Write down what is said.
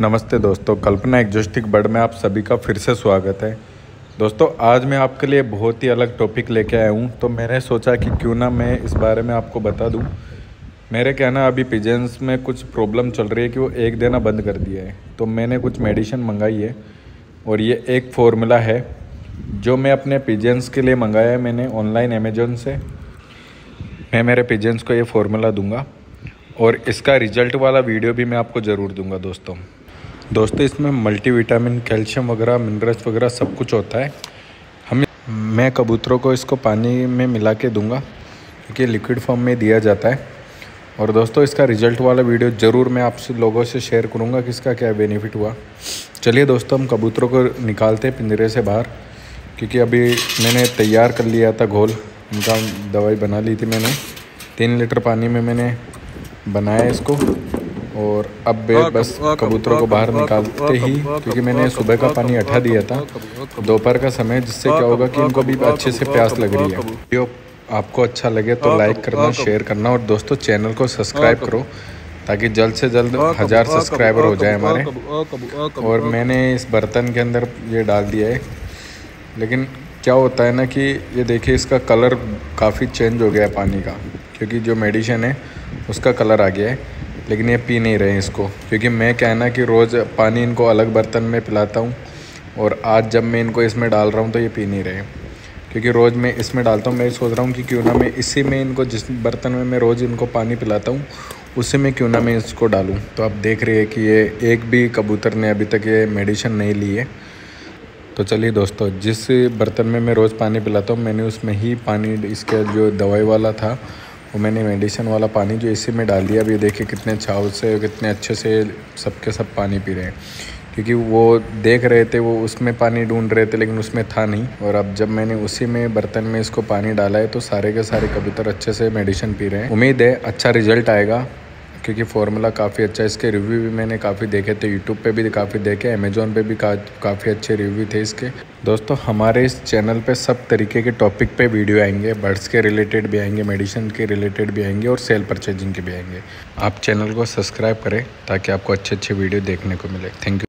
नमस्ते दोस्तों, कल्पना एग्जोस्टिक बर्ड में आप सभी का फिर से स्वागत है। दोस्तों, आज मैं आपके लिए बहुत ही अलग टॉपिक लेके आया हूँ तो मैंने सोचा कि क्यों ना मैं इस बारे में आपको बता दूँ। मेरे कहना अभी पिजेंस में कुछ प्रॉब्लम चल रही है कि वो एक देना बंद कर दिया है। तो मैंने कुछ मेडिसिन मंगाई है, और ये एक फॉर्मूला है, जो मैं अपने पिजेंस के लिए मंगाया है मैंने ऑनलाइन अमेजोन से। मैं मेरे पिजेंस को ये फार्मूला दूँगा, और इसका रिज़ल्ट वाला वीडियो भी मैं आपको ज़रूर दूँगा दोस्तों। दोस्तों, इसमें मल्टीविटामिन कैल्शियम वगैरह मिनरल्स वगैरह सब कुछ होता है। हम, मैं कबूतरों को इसको पानी में मिला के दूँगा, क्योंकि लिक्विड फॉर्म में दिया जाता है। और दोस्तों, इसका रिज़ल्ट वाला वीडियो ज़रूर मैं आपसे लोगों से शेयर करूँगा कि इसका क्या बेनिफिट हुआ। चलिए दोस्तों, हम कबूतरों को निकालते हैं पिंजरे से बाहर, क्योंकि अभी मैंने तैयार कर लिया था घोल। उनका दवाई बना ली थी मैंने। तीन लीटर पानी में मैंने बनाया इसको। और अब बस कबूतरों को बाहर निकालते ही क्योंकि मैंने सुबह का पानी अठा दिया था दोपहर का समय जिससे क्या होगा कि इनको भी अच्छे से प्यास लग रही है वीडियो आपको अच्छा लगे तो लाइक करना शेयर करना और दोस्तों चैनल को सब्सक्राइब करो ताकि जल्द से जल्द हज़ार सब्सक्राइबर हो जाए हमारे और मैंने इस बर्तन के अंदर ये डाल दिया है लेकिन क्या होता है ना कि ये देखिए इसका कलर काफ़ी चेंज हो गया है पानी का क्योंकि जो मेडिसिन है उसका कलर आ गया है लेकिन ये पी नहीं रहे इसको, क्योंकि मैं क्या है ना कि रोज़ पानी इनको अलग बर्तन में पिलाता हूँ और आज जब मैं इनको इसमें डाल रहा हूँ तो ये पी नहीं रहे। क्योंकि रोज़ मैं इसमें डालता हूँ, मैं सोच रहा हूँ कि क्यों ना मैं इसी में इनको जिस बर्तन में मैं रोज़ इनको पानी पिलाता हूँ, उसी में क्यों ना मैं इसको डालूँ। तो आप देख रहे हैं कि ये एक भी कबूतर ने अभी तक ये मेडिसिन नहीं ली है। तो चलिए दोस्तों, जिस बर्तन में मैं रोज़ पानी पिलाता हूँ, मैंने उसमें ही पानी, इसके जो दवाई वाला था वो मैंने मेडिसिन वाला पानी जो इसी में डाल दिया अभी देखिए कितने चाव से, कितने अच्छे से सबके सब पानी पी रहे हैं। क्योंकि वो देख रहे थे, वो उसमें पानी ढूंढ रहे थे, लेकिन उसमें था नहीं। और अब जब मैंने उसी में, बर्तन में इसको पानी डाला है तो सारे के सारे कबूतर अच्छे से मेडिसिन पी रहे हैं। उम्मीद है अच्छा रिज़ल्ट आएगा। क्योंकि फार्मूला काफ़ी अच्छा है। इसके रिव्यू भी मैंने काफ़ी देखे थे यूट्यूब पे भी काफ़ी देखे अमेजोन पे भी का, काफ़ी अच्छे रिव्यू थे इसके। दोस्तों हमारे इस चैनल पे सब तरीके के टॉपिक पे वीडियो आएँगे। बर्ड्स के रिलेटेड भी आएँगे मेडिसिन के रिलेटेड भी आएँगे और सेल परचेजिंग के भी आएँगे। आप चैनल को सब्सक्राइब करें ताकि आपको अच्छे अच्छे वीडियो देखने को मिले। Thank you